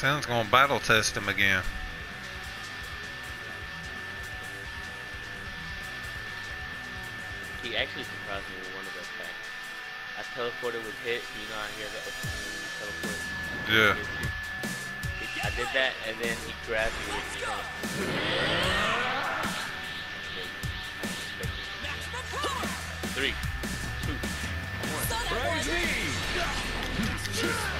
Sounds gonna battle test him again. He actually surprised me with one of those attacks. I teleported with hit, you know I hear that teleport. Yeah. I did that and then he grabbed me with his trunk. Three, two, one. What? I'll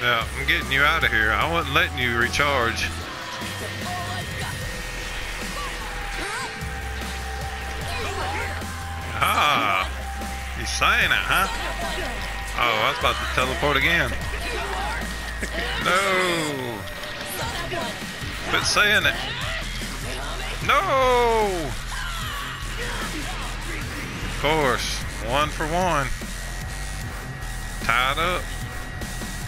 Yeah, I'm getting you out of here. I wasn't letting you recharge. Ah, you saying it, huh? Oh, I was about to teleport again. No. Quit saying it. No. Of course, one for one. Tied up.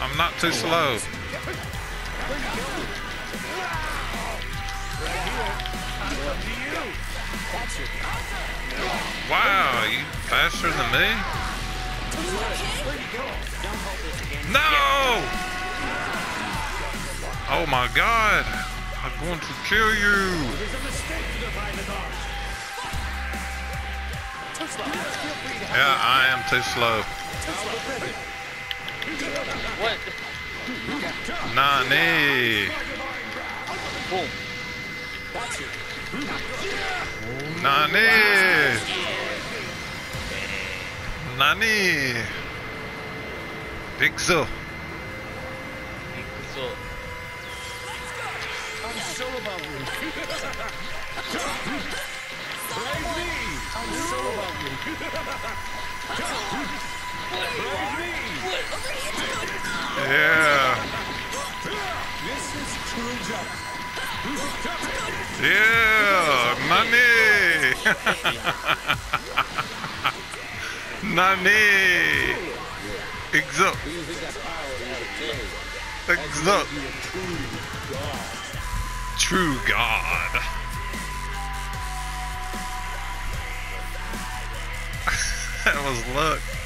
I'm not too slow. Wow, you faster than me? No! Oh my god! I'm going to kill you! Yeah, I am too slow. What? Nane. Nane. Nani. Pixel. Pixel. I'm so about you. Praise me. I'm so about you. Yeah! This is true justice. Yeah! Nani! Nani! Exo! Exo! True God! that was luck.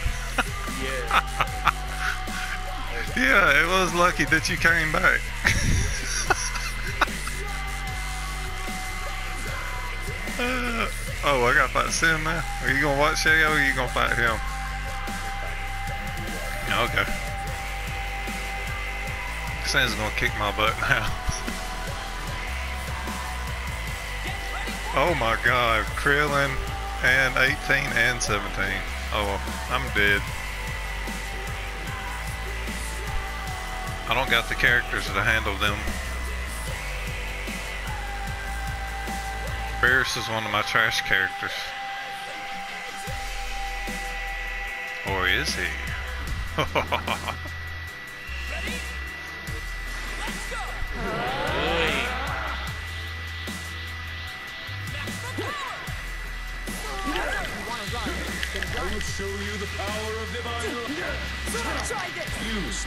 yeah, it was lucky that you came back. Uh, oh, I gotta fight Sim now. Are you gonna watch Shago or are you gonna fight him? Okay. Sam's gonna kick my butt now. oh my god, Krillin and 18 and 17. Oh, I'm dead. I don't got the characters to handle them. Beerus is one of my trash characters. Or is he? I will show you the power of divine Use.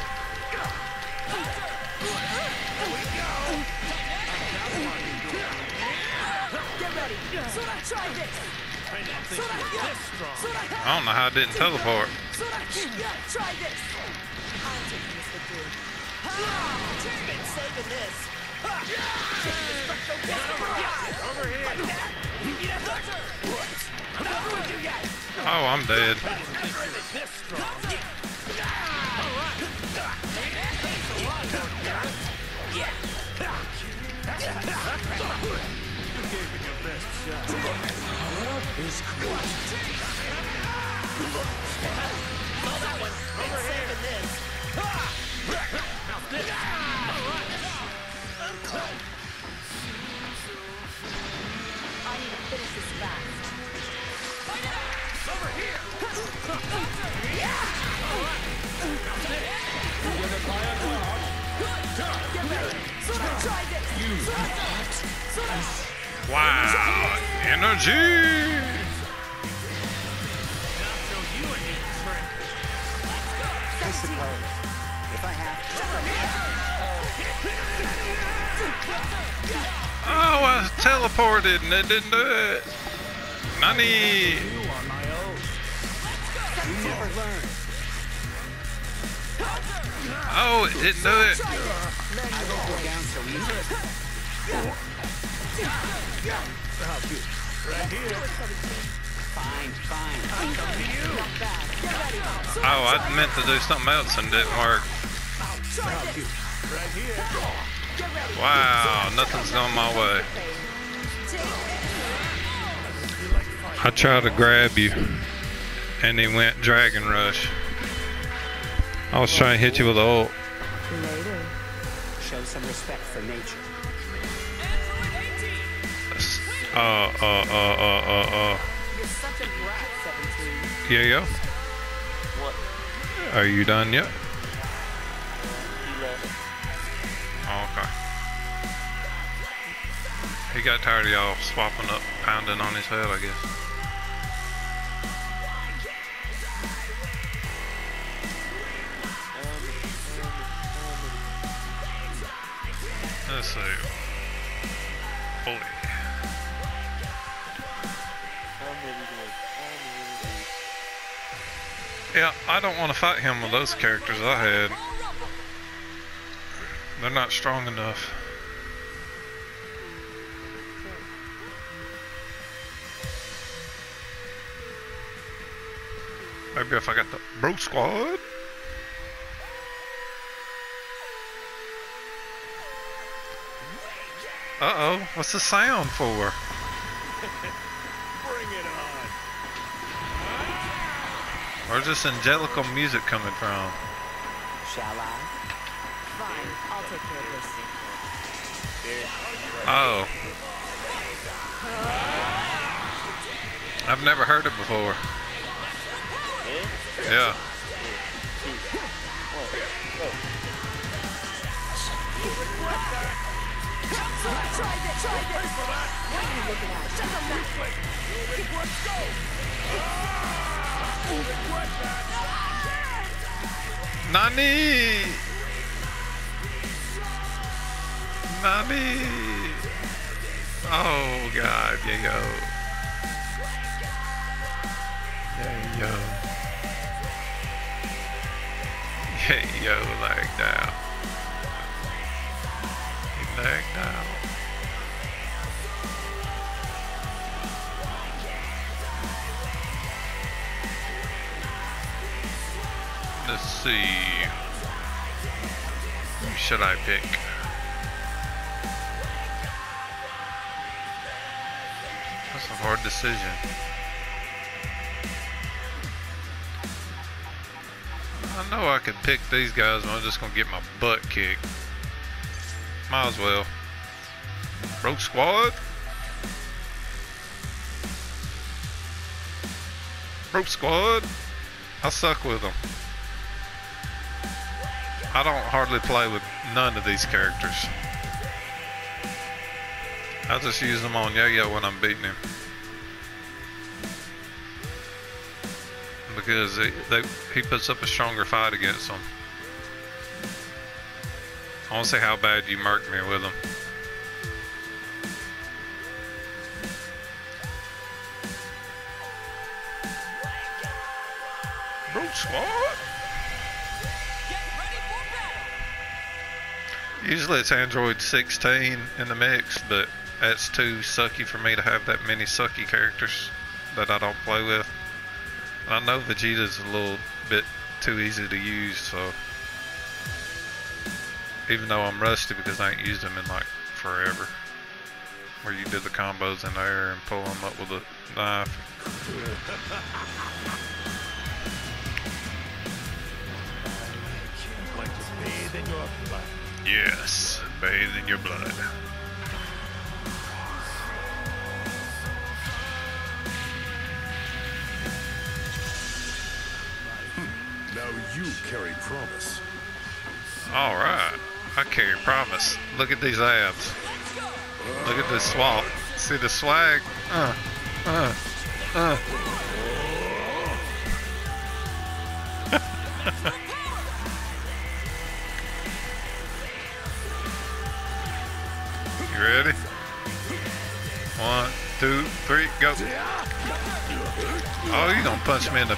I don't know how it didn't teleport. Sora, yeah, try this. I'm taking this for good. Ha! Been saving this. Ha! Taking this Over here. Like that. You need a hunter. What? Not ruined you yet. Oh, I'm dead. Been this. I need to finish. Get ready. Sora, try this. Sora, Sora, Wow. Energy. I suppose. If I have Oh, I teleported and it didn't do it. Nani. to on my own. You never learn. Oh, it didn't do it. I won't go down so easily. Fine, fine. Oh, I meant to do something else and didn't work. Right here. Wow, nothing's going my way. I tried to grab you, and he went Dragon Rush. I was trying to hit you with a ult. Later. Show some respect for nature. Uh, uh, uh, uh, uh, uh. You're such a brat, 17. Here you go. What? Are you done yet? Oh, okay. He got tired of y'all swapping up, pounding on his head, I guess. Let's see. Boy. Yeah, I don't want to fight him with those characters I had. They're not strong enough. Maybe if I got the bro squad. Uh oh, what's the sound for? Where's this angelical music coming from? Shall I? Fine, I'll take care of this. Oh. I've never heard it before. Yeah. Try this. Try this. What are you looking at? Shut up, Max. Nani! Nani! Oh god, yeah yo. Yeah yo. Yeah yo, like out. He lagged Let's see. Who should I pick? That's a hard decision. I know I could pick these guys, but I'm just gonna get my butt kicked. Might as well. Rogue Squad. Rogue Squad. I suck with them. I don't hardly play with none of these characters. I just use them on Yo-Yo when I'm beating him. because they, they, he puts up a stronger fight against them. I want to see how bad you marked me with him. Bro, squad. Usually it's Android 16 in the mix, but that's too sucky for me to have that many sucky characters that I don't play with. I know Vegeta's a little bit too easy to use, so even though I'm rusty because I ain't used them in like forever. Where you did the combos in there and pull them up with a knife. Yes, bathe in your blood. Now you carry promise. All right, I carry promise. Look at these abs. Look at this swamp. See the swag? Uh, uh, uh. You ready? One, two, three, go. Oh, you gonna punch me in the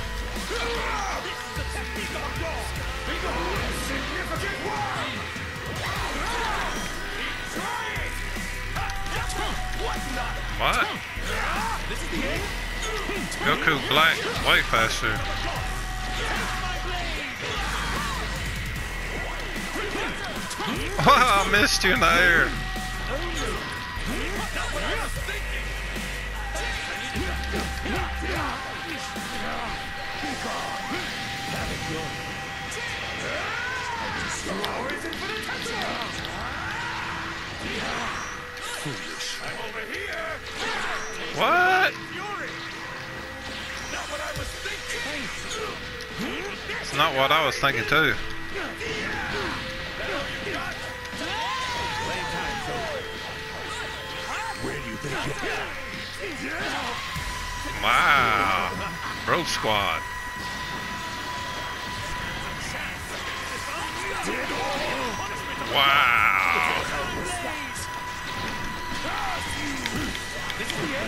What? Goku Black way faster. Wow, I missed you in the air. What? It's not what I was thinking too. Wow. Bro squad. Wow. I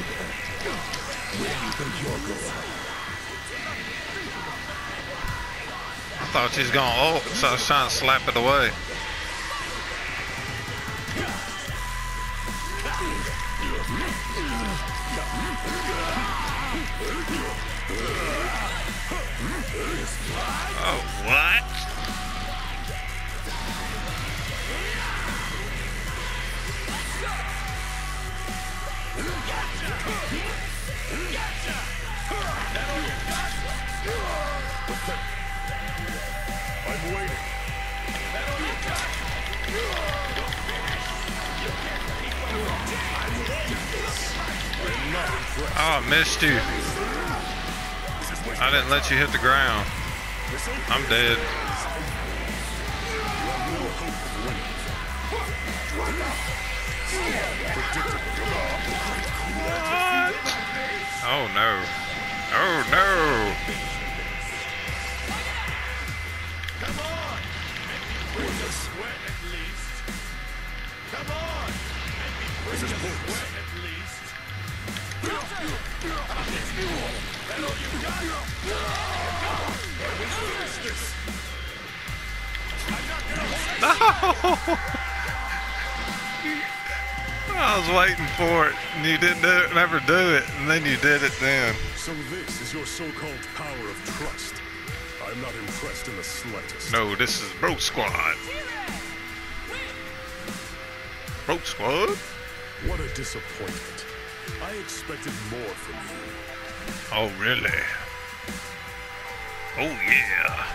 thought she was going to ult, so I was trying to slap it away. Oh, what? Oh, I missed you. I didn't let you hit the ground. I'm dead. What? Oh no. Oh no. Come on. Sweat at least. Come on. This is. I was waiting for it, and you didn't do it, never do it, and then you did it then. So this is your so-called power of trust. I'm not impressed in the slightest. No, this is Bro Squad. Bro Squad? What a disappointment. I expected more from you. Oh, really? Oh, yeah.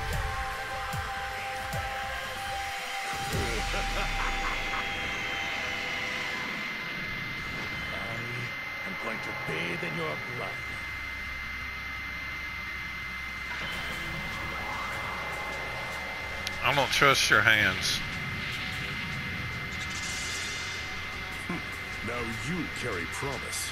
I'm going to bathe in your blood. I don't trust your hands. Hmm. Now you carry promise.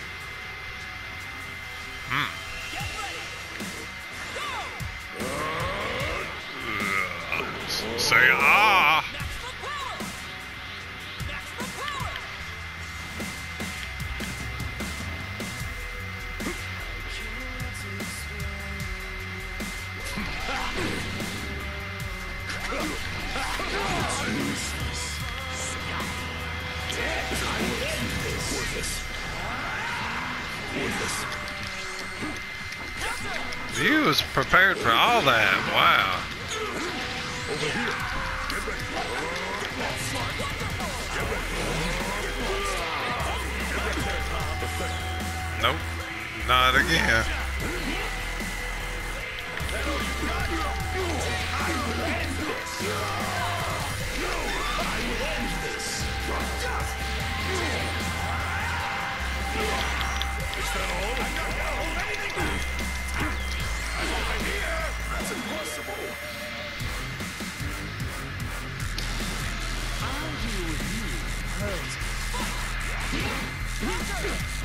Say ah! Nope. Not again.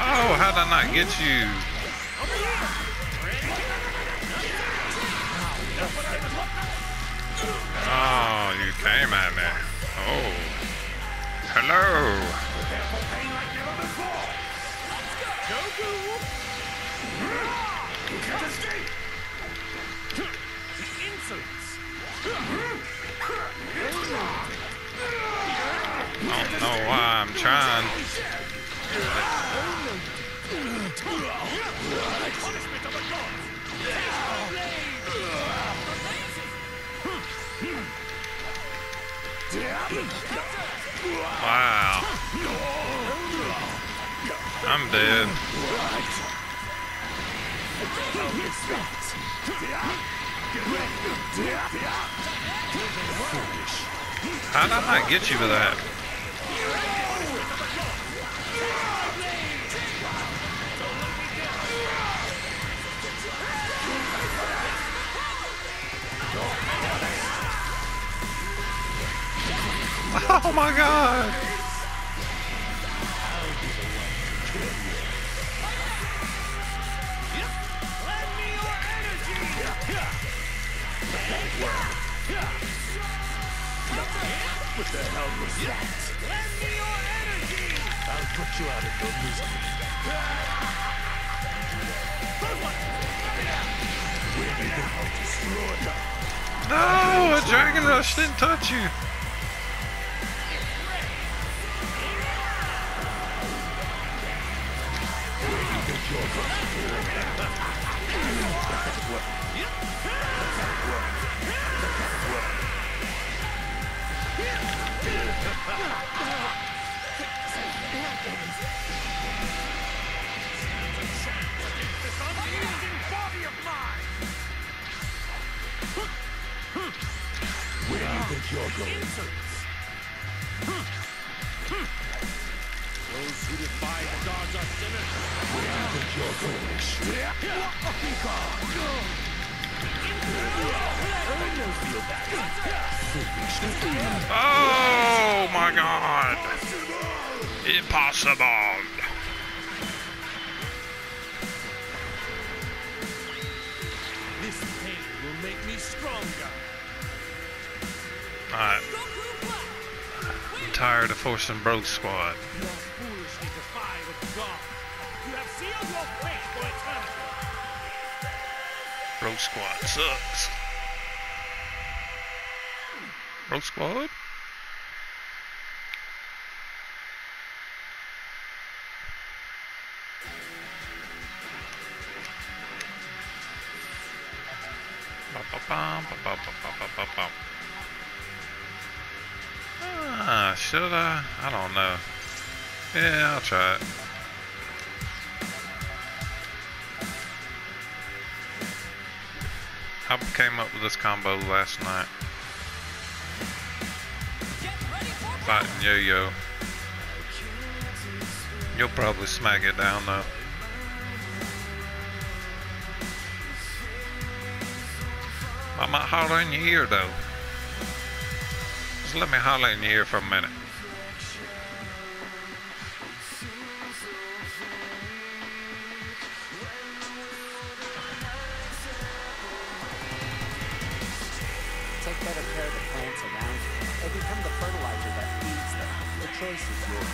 Oh, how did I not get you? Oh, you came at me. Oh. Hello. I don't know why I'm trying. Wow. I'm dead. How did I not get you with that? Oh my god! What the hell was that? I'll put you out of your misery. No, a dragon rush didn't touch you. Where do you think you're going? Insert. Are sinners. Where do you think you're going? Oh my god! Impossible! This pain will make me stronger. Alright, I'm tired of forcing Bro Squad. Bro Squad sucks. Bro Squad? Ah, should I? I don't know. Yeah, I'll try it. I came up with this combo last night. Fighting Yo-Yo. You'll probably smack it down though. I might holler in your ear though. Just let me holler in your ear for a minute. They become the fertilizer that feeds them. The choice is yours.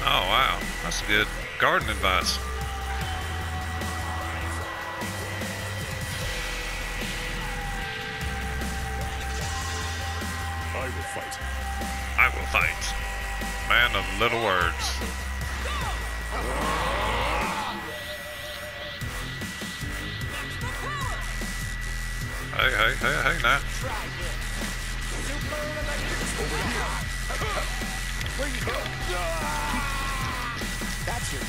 Oh wow, that's good garden advice. I will fight. I will fight. Man of little words. Hey, hey, hey, hey now. That's your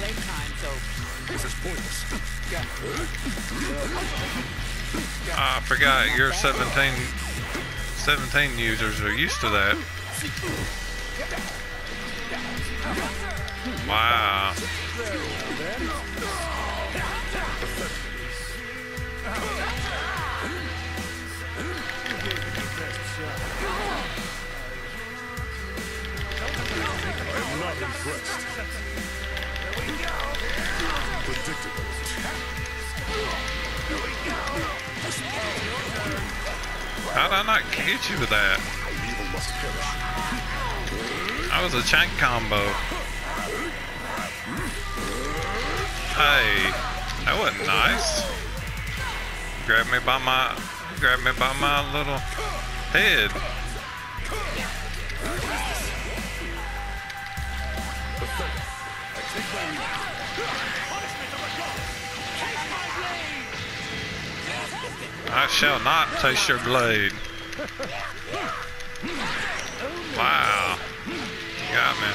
Playtime's over. This is pointless. I forgot your 17, 17 users are used to that. Wow. Impressed. Predictable. How did I not get you with that? That was a chank combo. Hey, that wasn't nice. Grab me by my, grab me by my little head. I shall not taste your blade. Wow. You got me.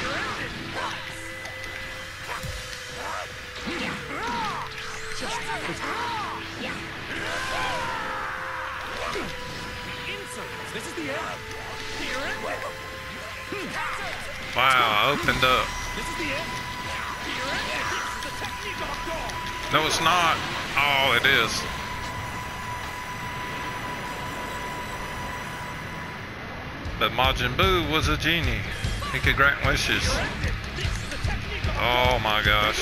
Wow, I opened up. No, it's not. Oh, it is. But Majin Buu was a genie. He could grant wishes. Oh my gosh.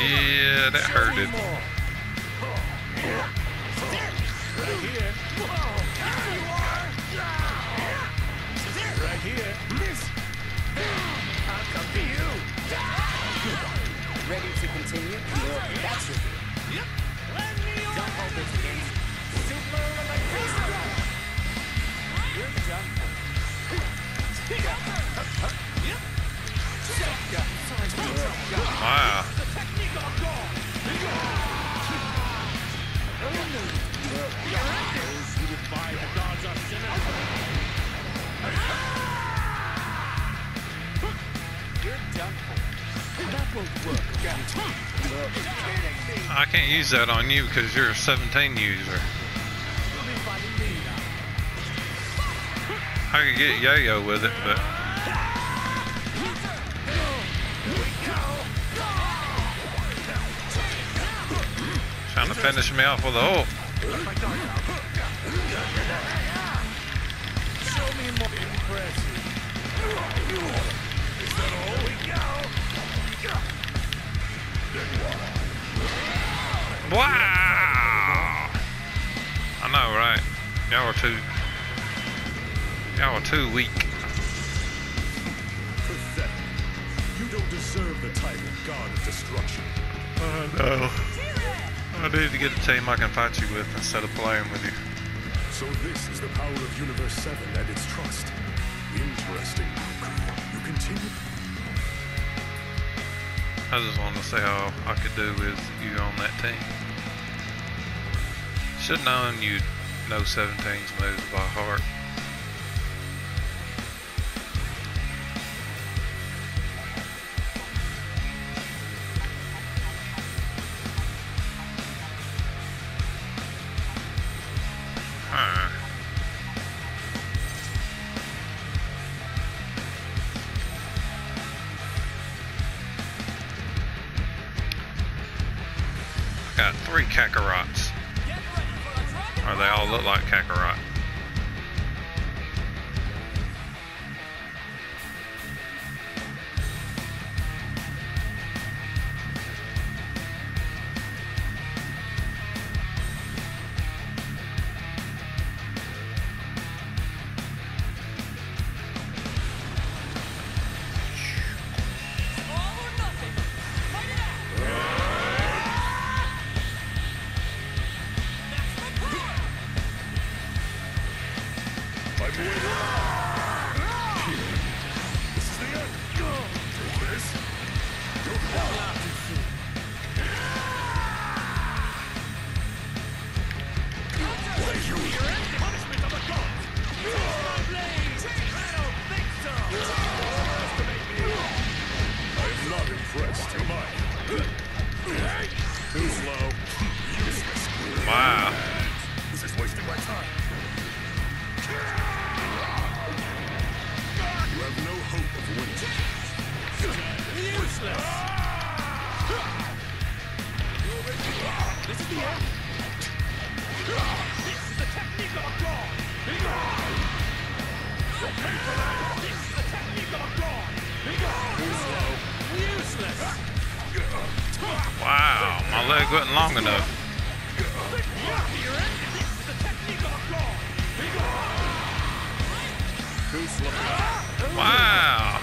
Yeah, that hurted. Right here. Right come to you. Ready to continue? That's your Don't hold this against Super Electricity. You're done for. Wow. Those who defy the gods are sinners. I can't use that on you because you're a 17 user. I could get yo-yo with it, but trying to finish me off with a ult. Show me more impressive. Wow! I know, right? Y'all are too. Y'all are too weak. Pathetic. You don't deserve the title God of Destruction. I know. I need to get a team I can fight you with instead of playing with you. So this is the power of Universe 7 and its trust. Interesting. Continue. I just wanted to see how I could do with you on that team. Should known you'd know 17's moves by heart. Kakarot. Wow, my leg wasn't long enough. Wow.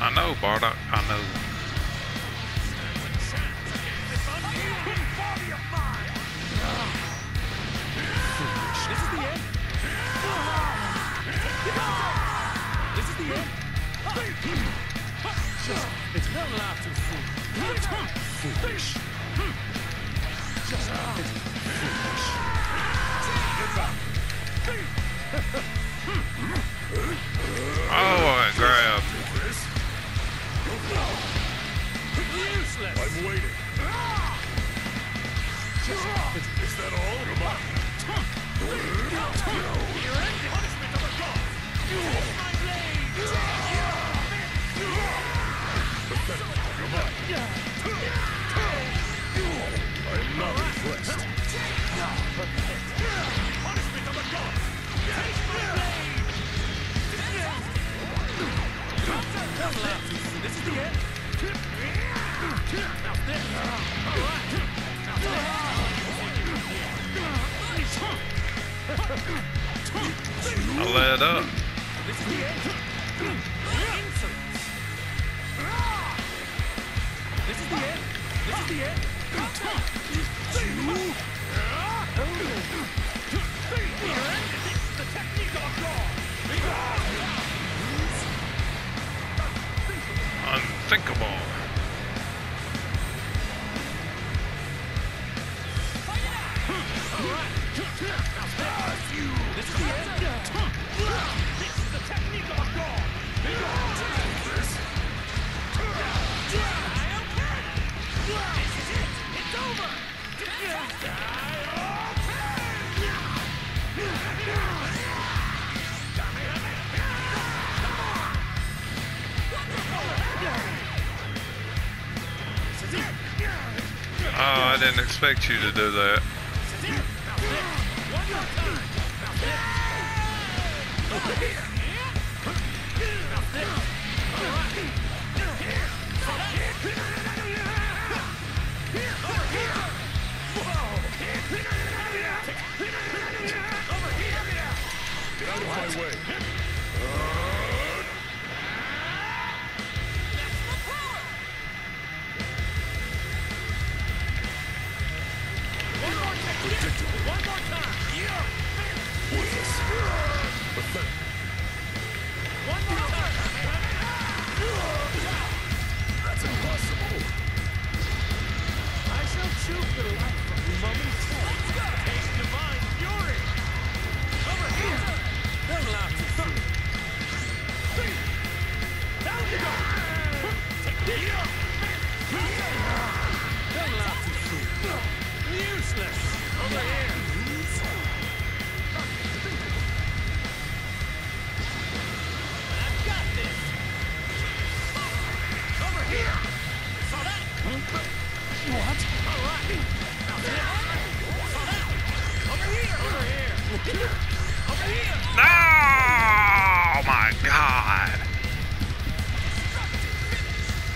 I know, Bardock. I know. This is the end. It's not laugh too soon. Foolish. Oh, I grabbed. Useless. I'm waiting. Just, Is that all? Come on. Punishment of a god. Use my blade. I am not impressed. Punishment of a god. Take my blade. Don't laugh too soon. This is the end. Now this. All right. Now I let up. This is the end. This is the end. This is the end. This expect you to do that.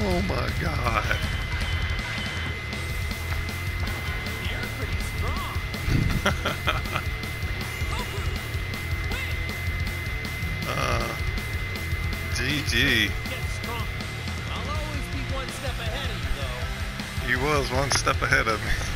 Oh my god. You're pretty strong. uh, GG. He was one step ahead of me.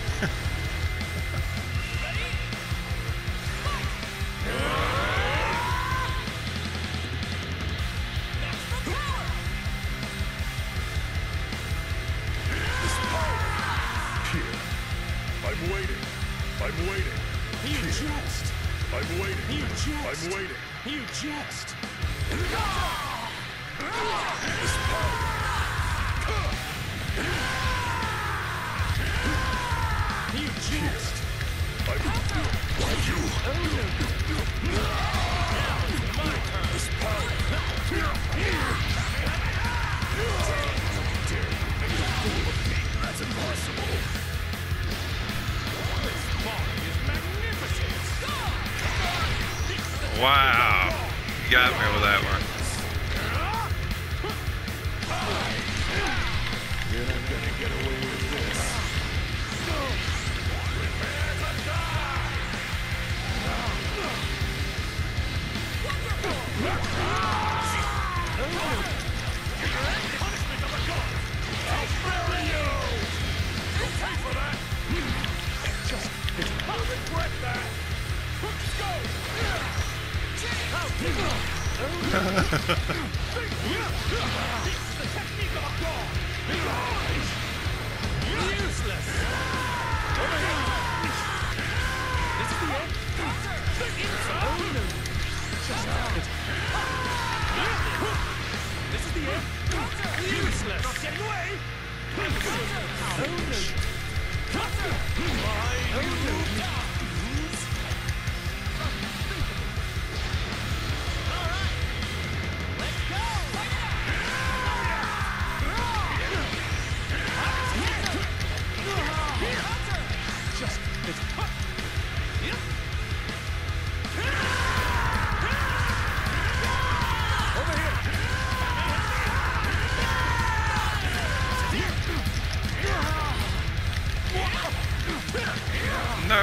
No!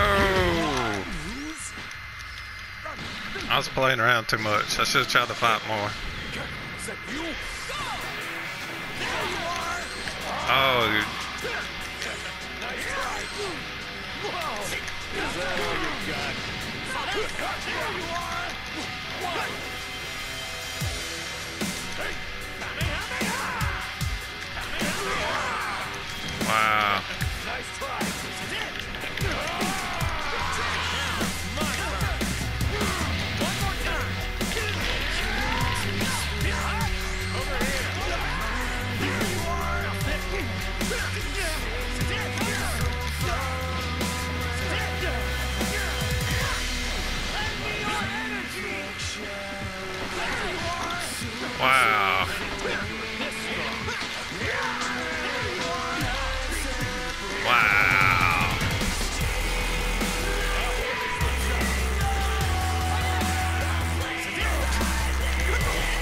I was playing around too much. I should have tried to fight more. Oh, dude. Wow.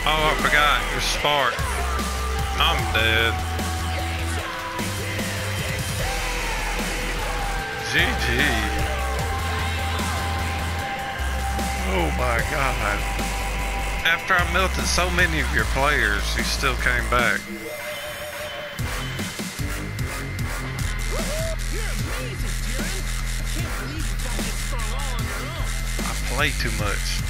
Oh, I forgot. Your spark. I'm dead. GG. Oh my god. After I melted so many of your players, you still came back. I play too much.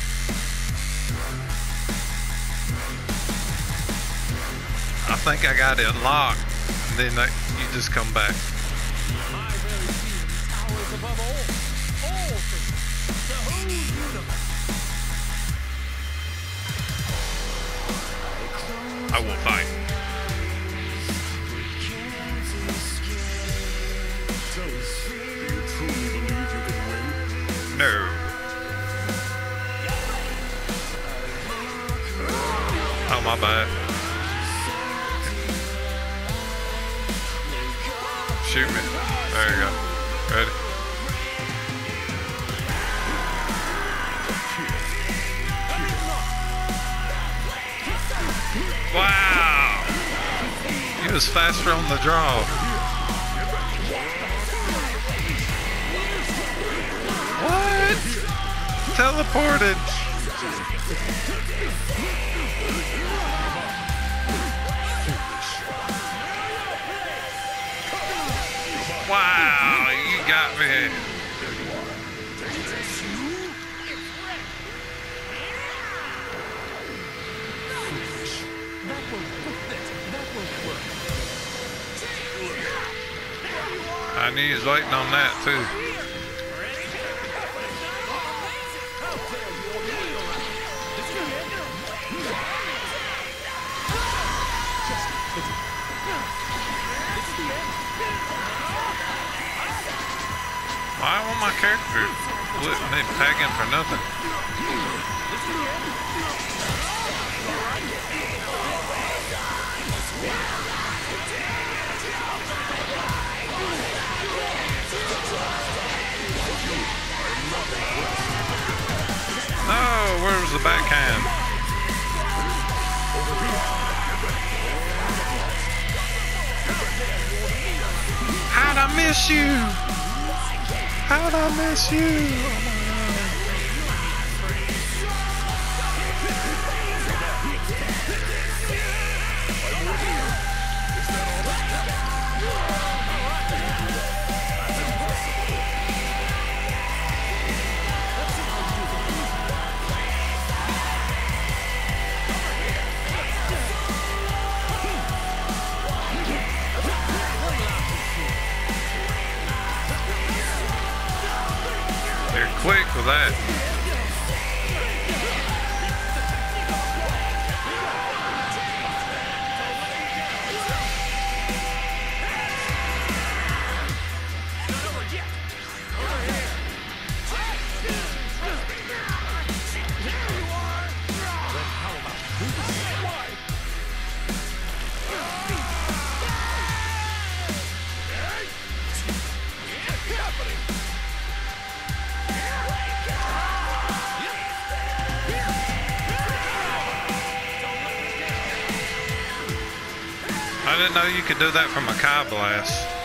Think I got it locked, and then I, you just come back. I will fight. No. Oh, my bad. Was faster on the draw. What? Teleported. Wow, you got me. I knew he was waiting on that too. Why won't my character let me tag in for nothing? No, where was the backhand? How'd I miss you? How'd I miss you? Know you could do that from a Kai Blast.